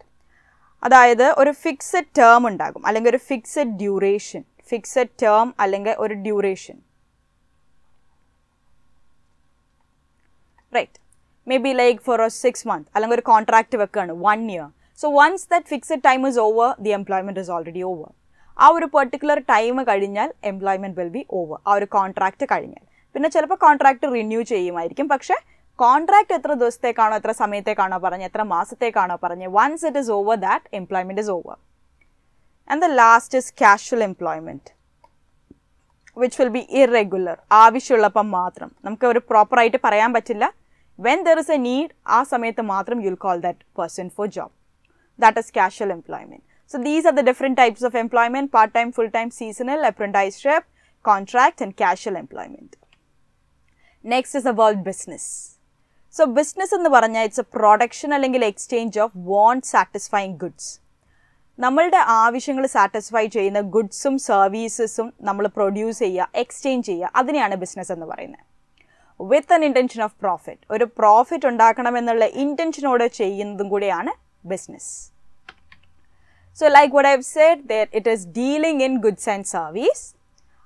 അതായത് ഒരു ഫിക്സഡ് ടേം ഉണ്ടാകും അല്ലെങ്കിൽ ഒരു ഫിക്സഡ് ഡ്യൂറേഷൻ ഫിക്സഡ് ടേം അല്ലെങ്കിൽ ഒരു duration right may be like for six month അല്ലെങ്കിൽ ഒരു കോൺട്രാക്ട് വെക്കുകയാണ് one year so once that fixed time is over the employment is already over ആ ഒരു പെർട്ടിക്കുലർ ടൈം കഴിഞ്ഞാൽ എംപ്ലോയ്മെന്റ് വിൽ ബി ഓവർ ആ ഒരു കോൺട്രാക്ട് കഴിഞ്ഞാൽ. പിന്നെ ചിലപ്പോൾ കോൺട്രാക്ട് റിന്യൂ ചെയ്യുമായിരിക്കും. പക്ഷേ കോൺട്രാക്ട് എത്ര ദിവസത്തേക്കാണോ എത്ര സമയത്തേക്കാണോ പറഞ്ഞ് എത്ര മാസത്തേക്കാണോ പറഞ്ഞ് once it is over that employment is over and the last is casual employment which will be irregular ആവശ്യമുള്ളപ്പം മാത്രം. നമുക്ക് ഒരു പ്രോപ്പറായിട്ട് പറയാൻ പറ്റില്ല. When there is A need ആ സമയത്ത് മാത്രം you'll call that person for job that is casual employment So these are the different types of employment, part-time, full-time, seasonal, apprenticeship, contract and casual employment. Next is about business. So business എന്ന് പറഞ്ഞാൽ it's a production അല്ലെങ്കിൽ exchange of won't satisfying goods നമ്മളുടെ ആവശ്യങ്ങൾ satisfy ചെയ്യുന്ന ഗുഡ്സും സർവീസസും നമ്മൾ produce ചെയ്യുക exchange ചെയ്യുക അതിനെയാണ് ബിസിനസ് എന്ന് പറയുന്നത് with an intention of profit ഒരു പ്രോഫിറ്റ് ഉണ്ടാക്കണമെന്നുള്ള ഇന്റൻഷനോടെ ചെയ്യുന്നതും കൂടിയാണ് business so like what I've said there it is dealing in goods and service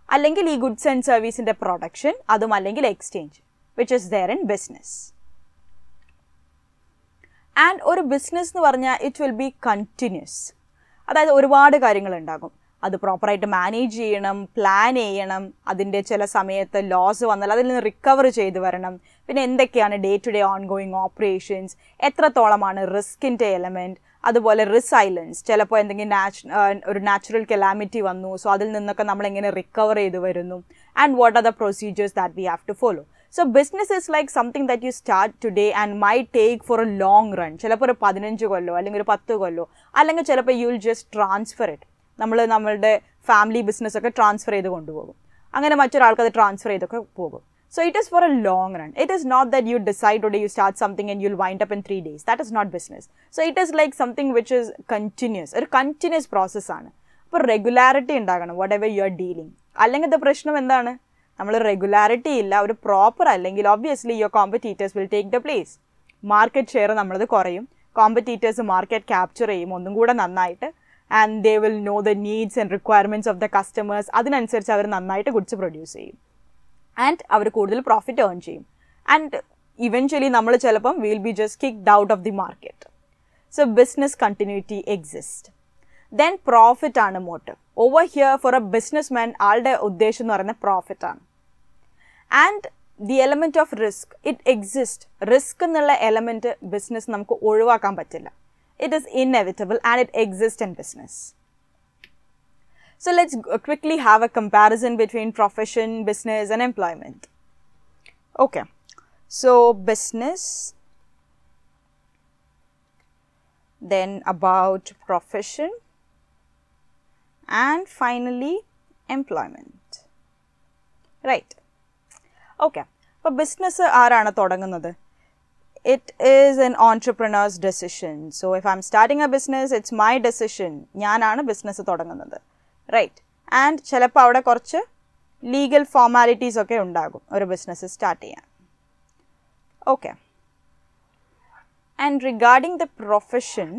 അല്ലെങ്കിൽ ഈ ഗുഡ്സ് ആൻഡ് സർവീസിന്റെ പ്രൊഡക്ഷൻ അതും അല്ലെങ്കിൽ exchange which is there in business and ഒരു ബിസിനസ് എന്ന് പറഞ്ഞാൽ ഇറ്റ് വിൽ ബി കണ്ടിന്യൂസ് അതായത് ഒരുപാട് കാര്യങ്ങൾ ഉണ്ടാകും. അത് പ്രോപ്പറായിട്ട് മാനേജ് ചെയ്യണം പ്ലാൻ ചെയ്യണം അതിന്റെ ചില സമയത്ത് ലോസ് വന്നാൽ അതിൽ നിന്ന് റിക്കവർ ചെയ്തു വരണം. പിന്നെ എന്തൊക്കെയാണ് day to day ongoing operations എത്രത്തോളമാണ് റിസ്കിന്റെ എലമെന്റ് അതുപോലെ റിസൈലൻസ് ചിലപ്പോൾ എന്തെങ്കിലും നാച്ച് ഒരു നാച്ചുറൽ കെലാമിറ്റി വന്നു. സോ അതിൽ നിന്നൊക്കെ നമ്മൾ എങ്ങനെ റിക്കവർ ചെയ്ത് വരുന്നു? And what are the procedures that we have to follow so business is like something that you start today and my take for a long run ചിലപ്പോൾ ഒരു പതിനഞ്ച് കൊല്ലോ അല്ലെങ്കിൽ ഒരു പത്ത് കൊല്ലോ അല്ലെങ്കിൽ ചിലപ്പോൾ you will just transfer it നമ്മൾ നമ്മളുടെ ഫാമിലി ബിസിനസ്സൊക്കെ ട്രാൻസ്ഫർ ചെയ്ത് കൊണ്ടുപോകും. അങ്ങനെ മറ്റൊരാൾക്ക് അത് ട്രാൻസ്ഫർ ചെയ്തൊക്കെ പോകും. So it is for a long run it is not that you decide today you start something and you wind up in three days that is not business so it is like something which is continuous ഒരു continuous പ്രോസസ്സാണ് അപ്പോൾ regularity ഉണ്ടാകണം whatever you are dealing അല്ലെങ്കിൽ ഇത് പ്രശ്നം എന്താണ്? നമ്മൾ regularity ഇല്ല ഒരു പ്രോപ്പർ അല്ലെങ്കിൽ obviously your competitors will take the place market share നമ്മളത് കുറയും. കോമ്പറ്റീറ്റേഴ്സ് മാർക്കറ്റ് ക്യാപ്ചർ ചെയ്യും. ഒന്നും കൂടെ നന്നായിട്ട് and they will know the needs and requirements of the customers അതിനനുസരിച്ച് അവർ നന്നായിട്ട് ഗുഡ്സ് പ്രൊഡ്യൂസ് ചെയ്യും. ആൻഡ് അവർ കൂടുതൽ പ്രോഫിറ്റ് ഏൺ ചെയ്യും. ആൻഡ് ഇവൻച്വലി നമ്മൾ ചിലപ്പം will be just kicked out of the market so business continuity exist then profit ആണ് motive over here for a business man ആളുടെ ഉദ്ദേശം എന്ന് പറയുന്നത് പ്രോഫിറ്റ് ആണ്. And the element of risk it exist risk എന്നുള്ള element business നമുക്ക് ഒഴിവാക്കാൻ പറ്റില്ല. It is inevitable and it exist in business So let's quickly have a comparison between profession, business, and employment. Okay, so business, then about profession, and finally employment. Right. Okay, അപ്പോൾ business ആരാണ് തുടങ്ങുന്നത് it is N entrepreneurs decision so if I M starting A business it's my decision ഞാനാണ് business തുടങ്ങുന്നത് right and ചിലപ്പോൾ അവിടെ കുറച്ച് legal formalities ഒക്കെ ഉണ്ടാകും ഒരു ബിസിനസ് സ്റ്റാർട്ട് ചെയ്യാൻ okay and regarding the profession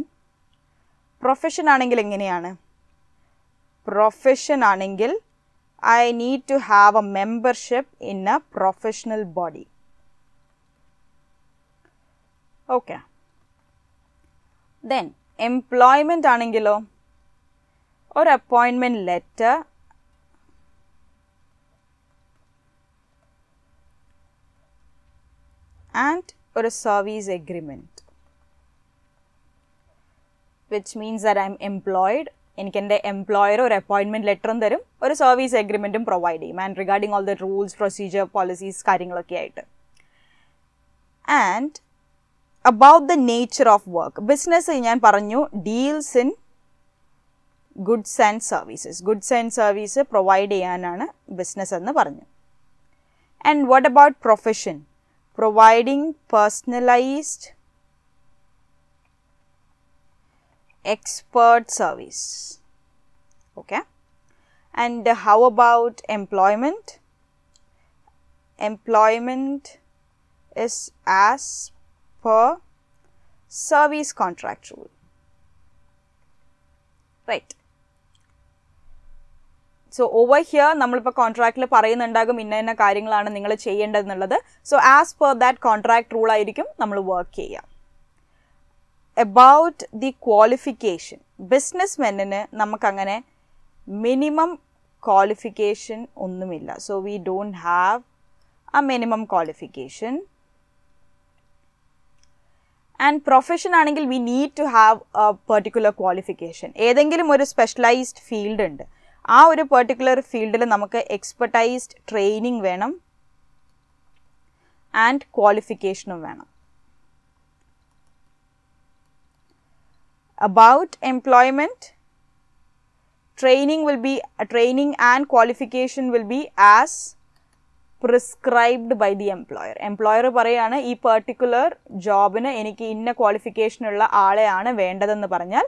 profession ആണെങ്കിൽ എങ്ങനെയാണ് പ്രൊഫഷൻ ആണെങ്കിൽ I need to have A membership in A professional body okay then employment ആണെങ്കിലോ or appointment letter ആൻഡ് ഒരു service agreement which means that I M employed എനിക്ക് എൻ്റെ employer ഒരു appointment ലെറ്ററും തരും ഒരു സർവീസ് എഗ്രിമെൻറ്റും പ്രൊവൈഡ് ചെയ്യും and regarding all the rules procedure policies കാര്യങ്ങളൊക്കെ ആയിട്ട് and about the nature of work business ഞാൻ പറഞ്ഞു deals in goods and services goods and service provide ചെയ്യാനാണ് ബിസിനസ് എന്ന് പറഞ്ഞു and what about profession providing personalised expert service okay and how about employment employment is as per service contract rule. Right. So over here നമ്മളിപ്പോൾ കോൺട്രാക്റ്റിൽ പറയുന്നുണ്ടാകും ഇന്ന ഇന്ന കാര്യങ്ങളാണ് നിങ്ങൾ ചെയ്യേണ്ടതെന്നുള്ളത്. So as per that contract rule ആയിരിക്കും നമ്മൾ വർക്ക് ചെയ്യുക. എബൌട്ട് ദി ക്വാളിഫിക്കേഷൻ ബിസിനസ് മെന്നിന് നമുക്കങ്ങനെ മിനിമം ക്വാളിഫിക്കേഷൻ ഒന്നുമില്ല. So we don't have a minimum qualification. And profession ആണെങ്കിൽ we need to have a particular qualification ഏതെങ്കിലും ഒരു സ്പെഷ്യലൈസ്ഡ് ഫീൽഡ് ഉണ്ട് ആ ഒരു പെർട്ടിക്കുലർ ഫീൽഡിൽ നമുക്ക് എക്സ്പെർട്ടൈസ്ഡ് ട്രെയിനിങ് വേണം ആൻഡ് ക്വാളിഫിക്കേഷനും വേണം about employment training will be uh, training and qualification will be as prescribed by the employer employer പറയാണ് ഈ പെർട്ടിക്കുലർ ജോബിന് എനിക്ക് ഇന്ന ക്വാളിഫിക്കേഷൻ ഉള്ള ആളെയാണ് വേണ്ടതെന്ന് പറഞ്ഞാൽ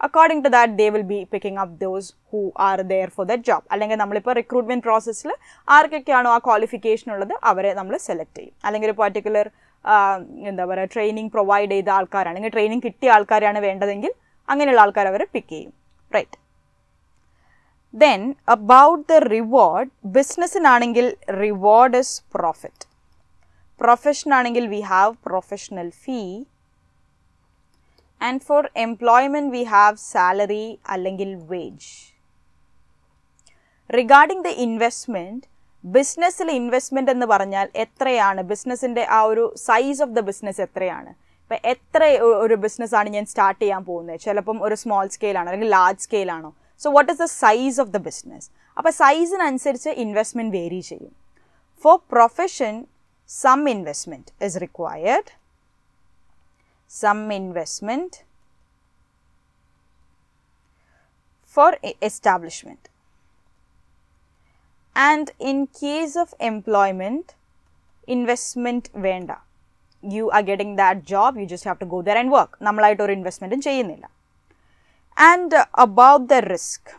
according to that they will be picking up those who are there for that job അല്ലെങ്കിൽ നമ്മളിപ്പോൾ റിക്രൂട്ട്മെന്റ് പ്രോസസ്സിൽ ആർക്കൊക്കെയാണോ ആ ക്വാളിഫിക്കേഷൻ ഉള്ളത് അവരെ നമ്മൾ സെലക്ട് ചെയ്യും. അല്ലെങ്കിൽ ഒരു പർട്ടിക്കുലർ എന്താ പറയുക ട്രെയിനിങ് പ്രൊവൈഡ് ചെയ്ത ആൾക്കാരാണ് അല്ലെങ്കിൽ ട്രെയിനിങ് കിട്ടിയ ആൾക്കാരാണ് വേണ്ടതെങ്കിൽ അങ്ങനെയുള്ള ആൾക്കാർ അവരെ പിക്ക് ചെയ്യും. Right then about the reward ബിസിനസ്സിനാണെങ്കിൽ reward is profit പ്രൊഫഷനാണെങ്കിൽ we have professional fee and four employment we have salary അല്ലെങ്കിൽ വേജ് റിഗാർഡിംഗ് ദ ഇൻവെസ്റ്റ്മെൻറ്റ് ബിസിനസ്സിൽ ഇൻവെസ്റ്റ്മെൻറ്റ് എന്ന് പറഞ്ഞാൽ എത്രയാണ് ബിസിനസ്സിൻ്റെ ആ ഒരു സൈസ് ഓഫ് ദ ബിസിനസ് എത്രയാണ് ഇപ്പം എത്ര ഒരു ബിസിനസ്സാണ് ഞാൻ സ്റ്റാർട്ട് ചെയ്യാൻ പോകുന്നത് ചിലപ്പം ഒരു സ്മോൾ സ്കെയിലാണോ അല്ലെങ്കിൽ large സ്കെയിലാണോ so what is the size of the business അപ്പോൾ സൈസിനനുസരിച്ച് ഇൻവെസ്റ്റ്മെൻറ്റ് വേരി ചെയ്യും for profession some investment is required some investment four establishment and in case of employment investment വേണ്ട you are getting that job you just have to go there and work നമ്മളായിട്ട് ഒരു ഇൻവെസ്റ്റ്മെൻറ്റും ചെയ്യുന്നില്ല and about the risk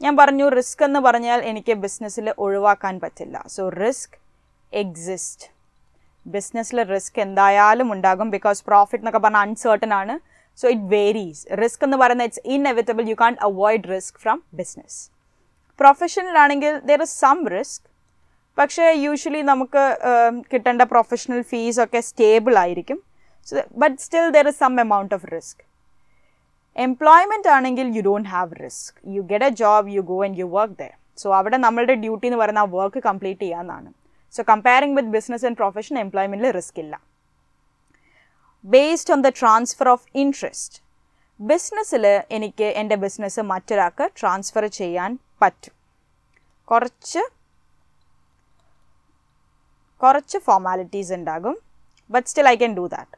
ഞാൻ പറഞ്ഞു risk എന്ന് പറഞ്ഞാൽ എനിക്ക് ബിസിനസ്സിൽ ഒഴിവാക്കാൻ പറ്റില്ല. സോ റിസ്ക് എക്സിസ്റ്റ് ബിസിനസ്സിൽ റിസ്ക് എന്തായാലും ഉണ്ടാകും ബിക്കോസ് പ്രോഫിറ്റ് എന്നൊക്കെ പറഞ്ഞാൽ അൺസേർട്ടൺ ആണ്. സോ ഇറ്റ് വേരീസ് റിസ്ക് എന്ന് പറയുന്നത് it's inevitable you can't avoid risk from business പ്രൊഫഷണലാണെങ്കിൽ there is some risk പക്ഷേ യൂഷ്വലി നമുക്ക് കിട്ടേണ്ട പ്രൊഫഷണൽ ഫീസ് ഒക്കെ സ്റ്റേബിൾ ആയിരിക്കും. So but still there is some amount of risk employment ആണെങ്കിൽ you don't have risk you get a job you go and you work there so അവിടെ നമ്മളുടെ duty എന്ന് പറയുന്ന ആ വർക്ക് കംപ്ലീറ്റ് ചെയ്യാമെന്നാണ് so comparing with business and profession എംപ്ലോയ്മെന്റിൽ risk ഇല്ല. Based on the transfer of interest ബിസിനസ്സിൽ എനിക്ക് എന്റെ ബിസിനസ് മറ്റൊരാൾക്ക് ട്രാൻസ്ഫർ ചെയ്യാൻ പറ്റും. കുറച്ച് കുറച്ച് ഫോർമാലിറ്റീസ് ഉണ്ടാകും. But still I can do that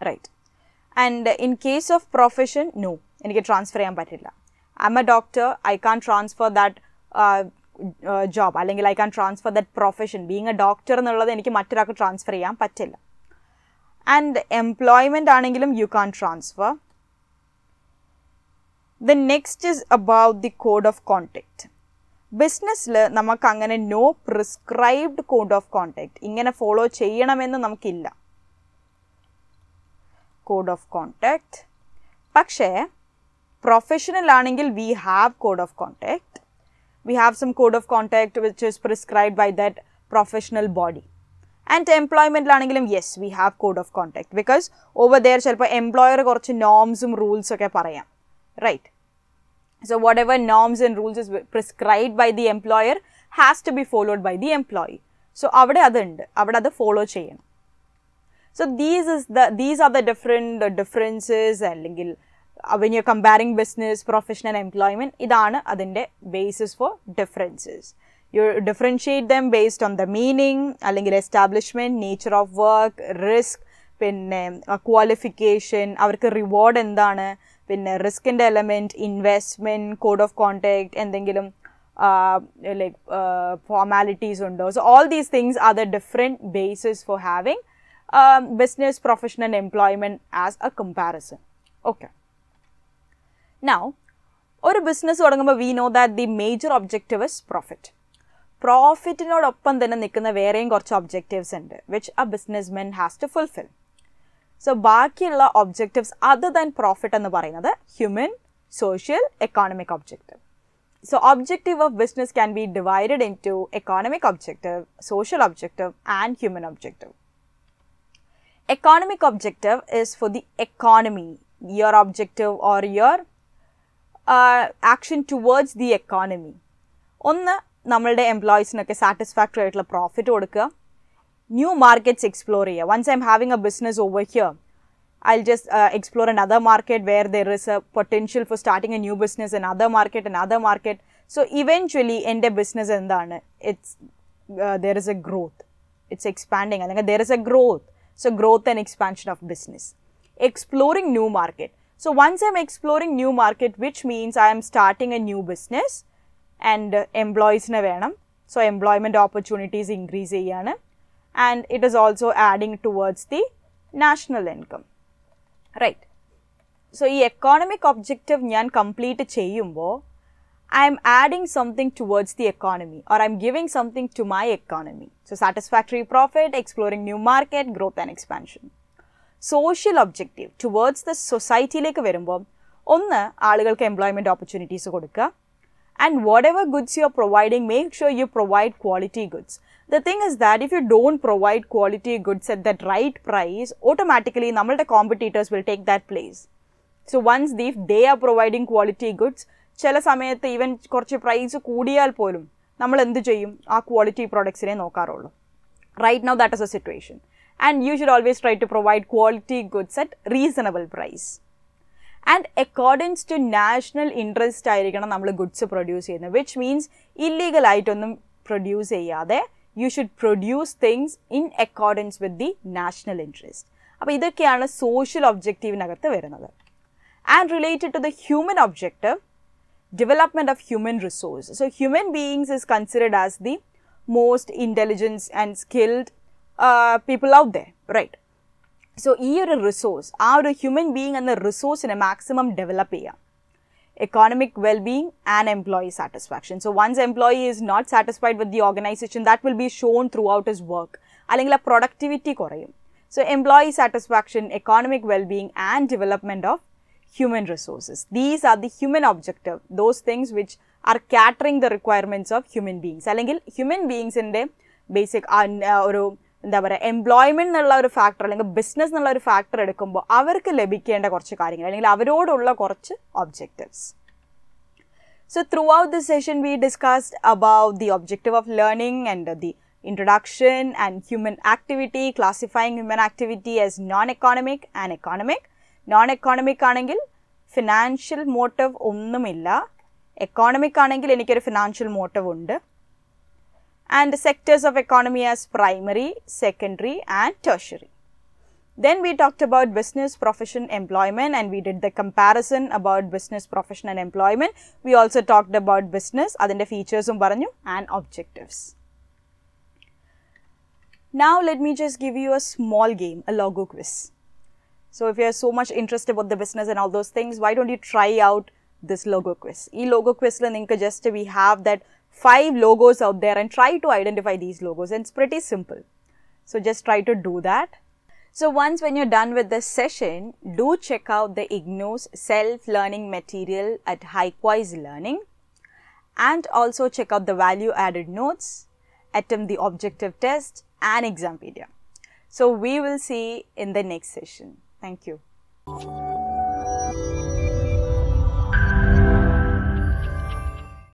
right and in case of profession no എനിക്ക് ട്രാൻസ്ഫർ ചെയ്യാൻ പറ്റില്ല. I am a doctor I can transfer that job അല്ലെങ്കിൽ I can transfer that profession being a doctor എന്നുള്ളത് എനിക്ക് മറ്റൊരാൾക്ക് transfer ചെയ്യാൻ പറ്റില്ല. And employment ആണെങ്കിലും you can transfer the next is about the code of conduct ബിസിനസ്സിൽ നമുക്ക് അങ്ങനെ no prescribed code of conduct ഇങ്ങനെ ഫോളോ ചെയ്യണമെന്ന് നമുക്കില്ല. കോഡ് ഓഫ് കോണ്ടാക്ട് പക്ഷേ പ്രൊഫഷണൽ ആണെങ്കിൽ we have code of contact we have some code of contact which is prescribe by that professional body and എംപ്ലോയ്മെൻറ്റിലാണെങ്കിലും yes we have code of contact because over there ചിലപ്പോൾ employer കുറച്ച് നോംസും റൂൾസും ഒക്കെ പറയാം right So whatever norms and rules is prescribed by the employer has to be followed by the employee. So അവിടെ അതുണ്ട് അവിടെ അത് follow ചെയ്യണം so these is the these are the different differences അല്ലെങ്കിൽ when you comparing business profession and employment ഇതാണ് അതിൻ്റെ basis for differences U differentiate dum based on the meaning അല്ലെങ്കിൽ establishment nature of work risk പിന്നെ qualification അവർക്ക് reward എന്താണ് പിന്നെ റിസ്കിൻ്റെ element investment code of contact എന്തെങ്കിലും like formalities ഉണ്ടോ so all these things are the different basis for having business profession and employment as A comparison okay now ഒരു business തുടങ്ങുമ്പോൾ we know that the major objective is profit പ്രോഫിറ്റിനോടൊപ്പം തന്നെ നിൽക്കുന്ന വേറെയും കുറച്ച് objectives ഉണ്ട് which A business men has to fulfil so ബാക്കിയുള്ള objectives other than profit എന്ന് പറയുന്നത് human social economic objective so objective of business can be divided in to economic objective social objective and human objective economic objective is for the economy your objective or your uh, action towards the economy ഒന്ന് നമ്മളുടെ എംപ്ലോയീസിനൊക്കെ satisfactory ആയിട്ടുള്ള profit കൊടുക്കുക new markets explore ചെയ്യുക once I M having A business over here I just explore N other market where there is a potential for starting a new business N other market N other market so eventually എൻ്റെ business എന്താണ് it's there is a growth it's expanding അല്ലെങ്കിൽ there is a growth So, growth and expansion of business. Exploring new market. So, once I'm exploring new market, which means I am starting a new business and uh, employees na venam. So, employment opportunities increase ചെയ്യാണ് and it is also adding towards the national income. Right. So, ഈ economic objective ഞാൻ complete ചെയ്യുമ്പോൾ I am adding something towards the economy or I'm giving something to my economy. So, satisfactory profit, exploring new market, growth and expansion. Social objective towards the സൊസൈറ്റിയിലേക്ക് വരുമ്പോൾ ഒന്ന് ആളുകൾക്ക് employment opportunities കൊടുക്കുക and whatever goods you are providing make sure you provide quality goods the thing is that if you don't provide quality goods at that right price automatically നമ്മളുടെ competitors will take that place so once ദീഫ് they are providing quality goods ചില സമയത്ത് even കുറച്ച് price കൂടിയാൽ പോലും നമ്മൾ എന്ത് ചെയ്യും? ആ ക്വാളിറ്റി പ്രോഡക്ട്സിനെ നോക്കാറുള്ളൂ. Right now that is a situation and you should always try to provide quality goods at reasonable price and according to national interest ആയിരിക്കണം നമ്മൾ ഗുഡ്സ് പ്രൊഡ്യൂസ് ചെയ്യുന്നത് വിച്ച് മീൻസ് ഇല്ലീഗൽ ആയിട്ടൊന്നും പ്രൊഡ്യൂസ് ചെയ്യാതെ you should produce things in accordance with the national interest അപ്പോൾ ഇതൊക്കെയാണ് social ഒബ്ജക്റ്റീവിനകത്ത് വരുന്നത്. And related to the human objective development of human resource. So, human beings is considered as the most intelligent and skilled uh, people out there, right? So, ഈ ഒരു resource ആ ഒരു human being എന്ന റിസോഴ്സിനെ maximum develop ചെയ്യാം economic well-being and employee satisfaction. So, once employee is not satisfied with the organization, that will be shown throughout his work. അല്ലെങ്കിൽ ആ productivity കുറയും so employee satisfaction economic wellbeing and development of human resources. These are the human objective, those things which are catering the requirements of human beings. അല്ലെങ്കിൽ human ബീങ്സിന്റെ basic ഒരു എന്താ പറയുക employment എന്നുള്ള ഒരു ഫാക്ടർ അല്ലെങ്കിൽ ബിസിനസ് എന്നുള്ള ഒരു ഫാക്ടർ എടുക്കുമ്പോൾ അവർക്ക് ലഭിക്കേണ്ട കുറച്ച് കാര്യങ്ങൾ അല്ലെങ്കിൽ അവരോടുള്ള കുറച്ച് objectives So throughout this session, we discussed about the objective of learning and the introduction and human activity, classifying human activity as non-economic and economic. Non-economic ആണെങ്കിൽ ഫിനാൻഷ്യൽ മോട്ടീവ് ഒന്നുമില്ല എക്കോണമിക് ആണെങ്കിൽ എനിക്കൊരു ഫിനാൻഷ്യൽ മോട്ടീവ് ഉണ്ട് and sectors of economy as primary secondary and tertiary Then we talked about business, profession, employment, and we did the comparison about business, profession, and employment. We also talked about business, അതിൻ്റെ ഫീച്ചേഴ്സും പറഞ്ഞു and objectives. Now let me just give you a small game, a logo quiz. So if you're so much interested about the business and all those things, why don't you try out this logo quiz? E logo quiz and Inkagesta, we have that five logos out there and try to identify these logos. And it's pretty simple. So just try to do that. So once when you're done with this session, do check out the IGNOU's self-learning material at HiQuiz Learning and also check out the value-added notes, attempt the objective test and Exampedia. So we will see in the next session. Thank you.